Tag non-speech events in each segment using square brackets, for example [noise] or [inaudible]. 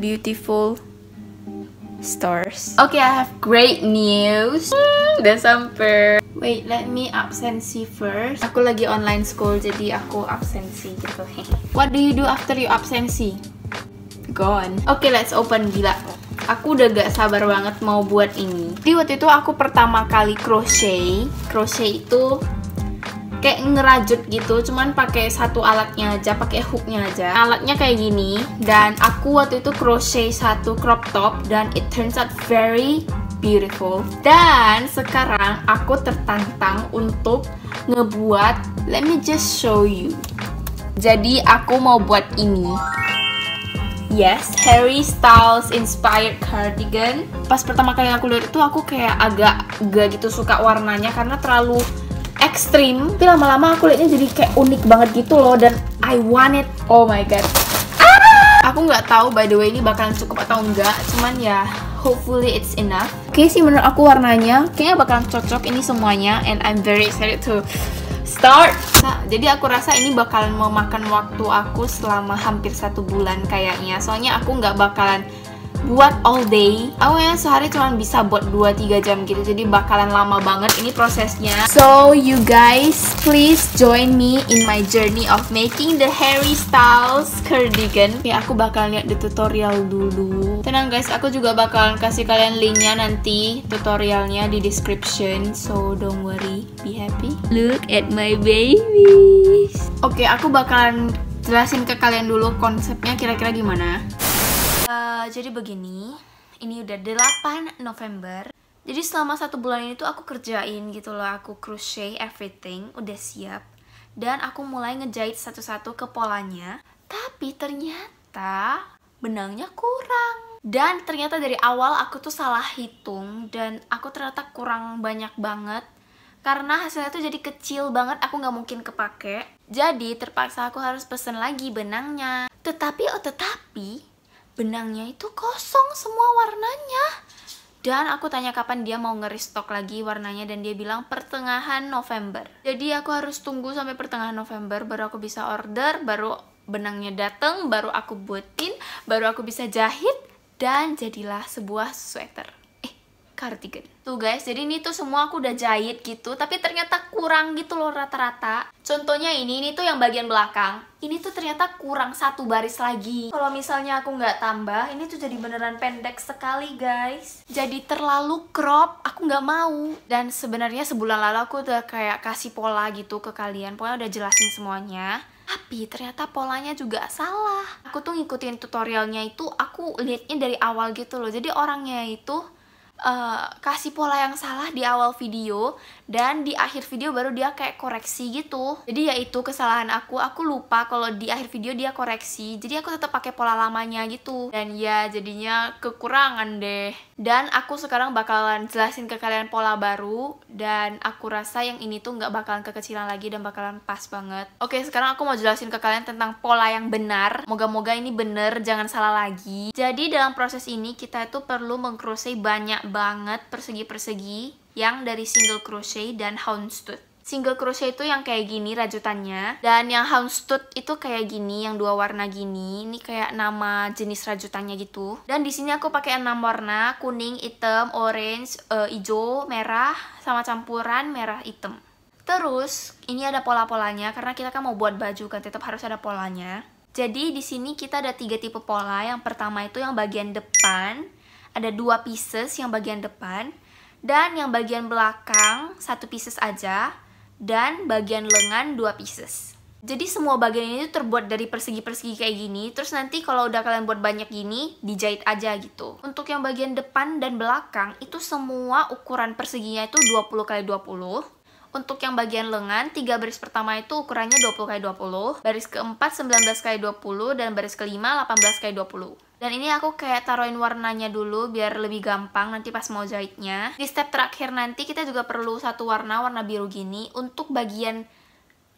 beautiful stars. Okay, I have great news. Hmm, udah sampai. Wait, let me absensi first. Aku lagi online school, jadi aku absensi gitu. [laughs] What do you do after you absensi? Gone. Okay, let's open gila. Aku udah gak sabar banget mau buat ini. Jadi waktu itu aku pertama kali crochet. Crochet itu kayak ngerajut gitu cuman pakai satu alatnya aja pakai hooknya aja. Alatnya kayak gini dan aku waktu itu crochet satu crop top dan it turns out very beautiful. Dan sekarang aku tertantang untuk ngebuat let me just show you. Jadi aku mau buat ini. Yes, Harry Styles inspired cardigan. Pas pertama kali aku lihat itu aku kayak agak gak gitu suka warnanya karena terlalu ekstrim tapi lama-lama aku liatnya jadi kayak unik banget gitu loh dan I want it. Oh my god. Ah! aku nggak tahu by the way ini bakalan cukup atau enggak cuman ya hopefully it's enough. Oke okay, sih menurut aku warnanya kayaknya bakalan cocok ini semuanya and I'm very excited to start. Nah, jadi aku rasa ini bakalan memakan waktu aku selama hampir satu bulan kayaknya. Soalnya aku nggak bakalan buat all day. Aku yang sehari cuma bisa buat 2-3 jam gitu. Jadi bakalan lama banget ini prosesnya. So you guys please join me in my journey of making the Harry Styles cardigan. Ya aku bakalan lihat di tutorial dulu. Tenang guys. Aku juga bakalan kasih kalian linknya nanti tutorialnya di description. So don't worry. Be happy. Look at my babies. Oke okay, aku bakalan jelasin ke kalian dulu konsepnya kira-kira gimana Uh, jadi begini, ini udah 8 November. Jadi selama satu bulan ini tuh aku kerjain gitu loh, aku crochet everything, udah siap. Dan aku mulai ngejahit satu-satu ke polanya. Tapi ternyata benangnya kurang. Dan ternyata dari awal aku tuh salah hitung dan aku ternyata kurang banyak banget karena hasilnya tuh jadi kecil banget aku nggak mungkin kepake jadi terpaksa aku harus pesen lagi benangnya tetapi oh tetapi benangnya itu kosong semua warnanya dan aku tanya kapan dia mau nge-restock lagi warnanya dan dia bilang pertengahan November. Jadi aku harus tunggu sampai pertengahan November baru aku bisa order, baru benangnya dateng, baru aku buatin, baru aku bisa jahit dan jadilah sebuah sweater cardigan tuh guys jadi ini tuh semua aku udah jahit gitu tapi ternyata kurang gitu loh rata-rata. Contohnya ini ini tuh yang bagian belakang. Ini tuh ternyata kurang satu baris lagi. Kalau misalnya aku nggak tambah ini tuh jadi beneran pendek sekali guys. Jadi terlalu crop aku nggak mau. Dan sebenarnya sebulan lalu aku udah kayak kasih pola gitu ke kalian. Pokoknya udah jelasin semuanya. Tapi ternyata polanya juga salah. Aku tuh ngikutin tutorialnya itu aku liatnya dari awal gitu loh. Jadi orangnya itu uh, kasih pola yang salah di awal video dan di akhir video baru dia kayak koreksi gitu. Jadi ya itu kesalahan aku. Aku lupa kalau di akhir video dia koreksi. Jadi aku tetap pakai pola lamanya gitu. Dan ya jadinya kekurangan deh dan aku sekarang bakalan jelasin ke kalian pola baru dan aku rasa yang ini tuh nggak bakalan kekecilan lagi dan bakalan pas banget. Oke sekarang aku mau jelasin ke kalian tentang pola yang benar. Moga-moga ini bener jangan salah lagi. Jadi dalam proses ini kita itu perlu mengcrochet banyak banget persegi-persegi yang dari single crochet dan houndstooth. Single crochet itu yang kayak gini rajutannya dan yang houndstooth itu kayak gini yang dua warna gini. Ini kayak nama jenis rajutannya gitu. Dan di sini aku pakai enam warna, kuning, hitam, orange, uh, hijau, merah sama campuran merah hitam. Terus ini ada pola-polanya karena kita kan mau buat baju kan tetap harus ada polanya. Jadi di sini kita ada tiga tipe pola. Yang pertama itu yang bagian depan, ada dua pieces yang bagian depan dan yang bagian belakang satu pieces aja dan bagian lengan dua pieces. Jadi semua bagian ini terbuat dari persegi-persegi kayak gini terus nanti kalau udah kalian buat banyak gini dijahit aja gitu. Untuk yang bagian depan dan belakang itu semua ukuran perseginya itu 20 kali 20 untuk yang bagian lengan, tiga baris pertama itu ukurannya 20 kali 20 baris keempat 19 kali 20 dan baris kelima 18 kali 20 dan ini aku kayak taruhin warnanya dulu biar lebih gampang nanti pas mau jahitnya. Di step terakhir nanti kita juga perlu satu warna, warna biru gini untuk bagian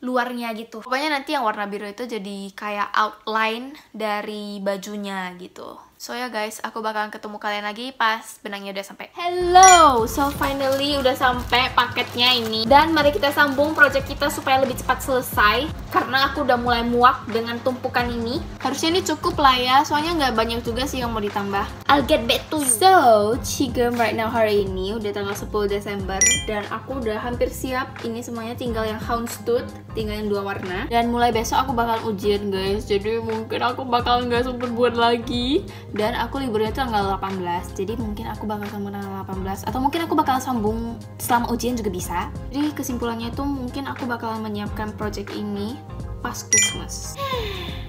luarnya gitu. Pokoknya nanti yang warna biru itu jadi kayak outline dari bajunya gitu. So ya guys, aku bakalan ketemu kalian lagi pas benangnya udah sampai. Hello, so finally udah sampai paketnya ini. Dan mari kita sambung project kita supaya lebih cepat selesai. Karena aku udah mulai muak dengan tumpukan ini. Harusnya ini cukup lah ya, soalnya nggak banyak juga sih yang mau ditambah. I'll get back to you. So, Cigem right now hari ini udah tanggal 10 Desember dan aku udah hampir siap. Ini semuanya tinggal yang Houndstooth, tinggal yang dua warna. Dan mulai besok aku bakal ujian guys, jadi mungkin aku bakal nggak sempet buat lagi dan aku liburnya tanggal 18 jadi mungkin aku bakal sambung tanggal 18 atau mungkin aku bakal sambung selama ujian juga bisa. Jadi kesimpulannya itu mungkin aku bakal menyiapkan project ini pas Christmas.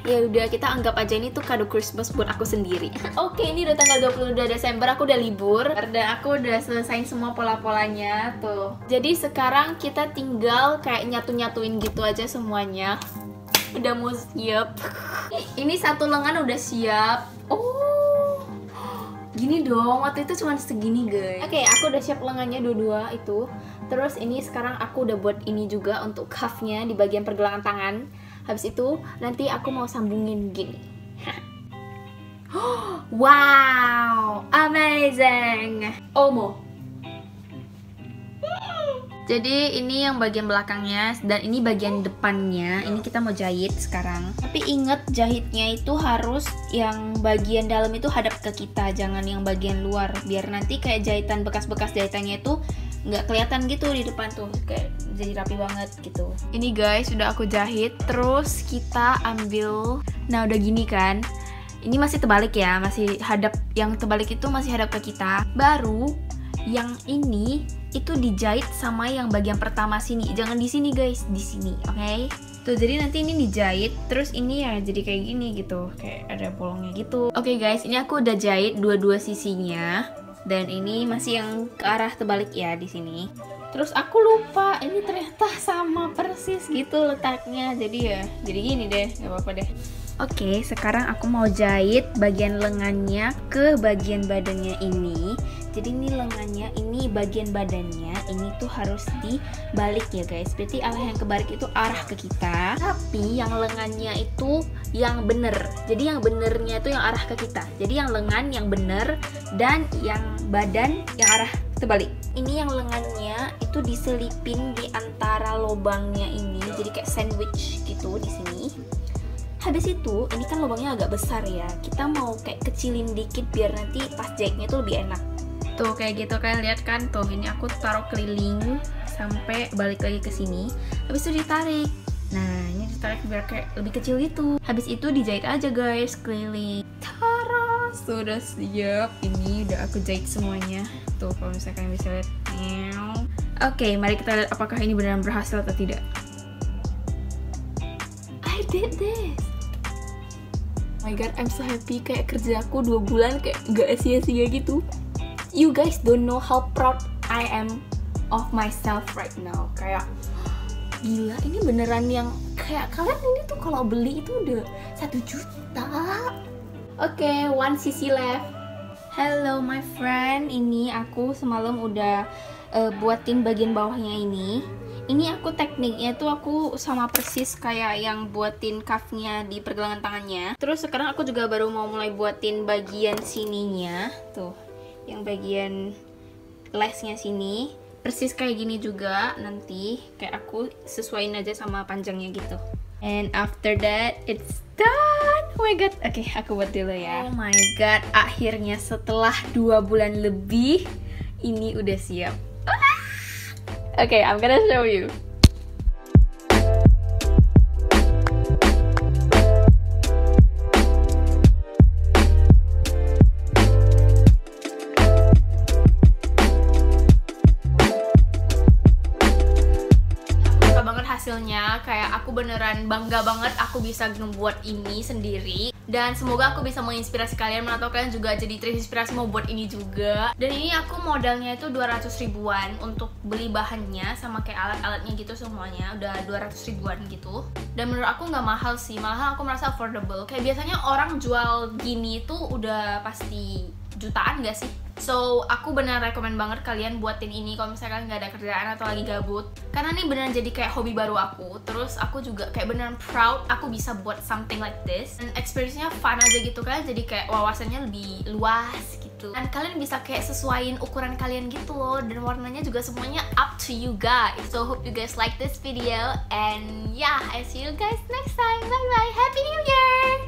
Ya udah kita anggap aja ini tuh kado Christmas buat aku sendiri. [laughs] Oke ini udah tanggal 22 Desember aku udah libur. Dan aku udah selesain semua pola-polanya tuh. Jadi sekarang kita tinggal kayak nyatu-nyatuin gitu aja semuanya. Udah mau siap. [laughs] Ini satu lengan udah siap gini dong waktu itu cuma segini guys. Oke okay, aku udah siap lengannya dua-dua itu. Terus ini sekarang aku udah buat ini juga untuk cuffnya di bagian pergelangan tangan. Habis itu nanti aku mau sambungin gini. [gasps] Wow amazing. Omo jadi ini yang bagian belakangnya dan ini bagian depannya. Ini kita mau jahit sekarang. Tapi inget jahitnya itu harus yang bagian dalam itu hadap ke kita, jangan yang bagian luar. Biar nanti kayak jahitan bekas-bekas jahitannya itu nggak kelihatan gitu di depan tuh. Kayak jadi rapi banget gitu. Ini guys sudah aku jahit. Terus kita ambil. Nah udah gini kan? Ini masih terbalik ya. Masih hadap yang terbalik itu masih hadap ke kita. Baru yang ini itu dijahit sama yang bagian pertama sini. Jangan di sini guys. Di sini oke? Okay? tuh jadi nanti ini dijahit terus ini ya jadi kayak gini gitu. Kayak ada bolongnya gitu. Oke okay, guys. Ini aku udah jahit dua-dua sisinya. Dan ini masih yang ke arah terbalik ya di sini terus aku lupa ini ternyata [laughs] sama persis gitu letaknya. Jadi ya jadi gini deh nggak apa-apa deh. Oke, sekarang aku mau jahit bagian lengannya ke bagian badannya ini. Jadi ini lengannya ini bagian badannya ini tuh harus dibalik ya guys. Berarti arah yang kebalik itu arah ke kita. Tapi yang lengannya itu yang bener. Jadi yang benernya itu yang arah ke kita. Jadi yang lengan yang bener dan yang badan yang arah terbalik. Ini yang lengannya itu diselipin di antara lubangnya ini. Jadi kayak sandwich gitu di sini. Habis itu ini kan lubangnya agak besar ya. Kita mau kayak kecilin dikit biar nanti pas jahitnya tuh lebih enak. Tuh kayak gitu. Kalian lihat kan? Tuh ini aku taruh keliling sampai balik lagi ke sini. Habis itu ditarik. Nah ini ditarik biar kayak lebih kecil gitu. Habis itu dijahit aja guys. Keliling. Tara sudah siap ini udah aku jahit semuanya. Tuh kalau misalnya kalian bisa lihat. Oke okay, mari kita lihat apakah ini benar berhasil atau tidak. I did this. Oh my god I'm so happy. Kayak kerjaku dua bulan kayak gak sia-sia gitu. You guys don't know how proud I am of myself right now. Kayak gila ini beneran yang kayak kalian ini tuh kalau beli itu udah satu juta okay, one cc left. Hello my friend. Ini aku semalam udah uh, buatin bagian bawahnya ini. Ini aku tekniknya tuh aku sama persis kayak yang buatin cuffnya di pergelangan tangannya. Terus sekarang aku juga baru mau mulai buatin bagian sininya. Tuh yang bagian lesnya sini. Persis kayak gini juga nanti. Kayak aku sesuaiin aja sama panjangnya gitu. And after that it's done oh my god. Oke okay, aku buat dulu ya. Oh my god. Akhirnya setelah dua bulan lebih ini udah siap. Oke okay, I'm gonna show you beneran bangga banget aku bisa ngebuat ini sendiri. Dan semoga aku bisa menginspirasi kalian atau kalian juga jadi terinspirasi mau buat ini juga. Dan ini aku modalnya itu 200 ribuan untuk beli bahannya sama kayak alat-alatnya gitu semuanya. Udah 200 ribuan gitu. Dan menurut aku nggak mahal sih. Malah aku merasa affordable. Kayak biasanya orang jual gini tuh udah pasti jutaan gak sih So, aku benar rekomend banget kalian buatin ini kalau misalnya kalian nggak ada kerjaan atau lagi gabut. Karena ini beneran jadi kayak hobi baru aku. Terus aku juga kayak beneran proud aku bisa buat something like this. Dan experience-nya fun aja gitu kan. Jadi kayak wawasannya lebih luas gitu. Dan kalian bisa kayak sesuaiin ukuran kalian gitu loh. Dan warnanya juga semuanya up to you guys. So, hope you guys like this video. And yeah, I see you guys next time. Bye-bye. Happy New Year!